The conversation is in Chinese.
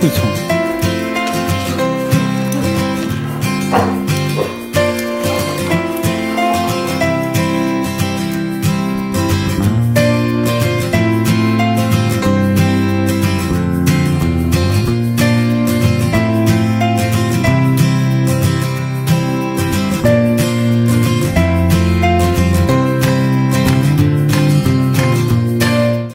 会从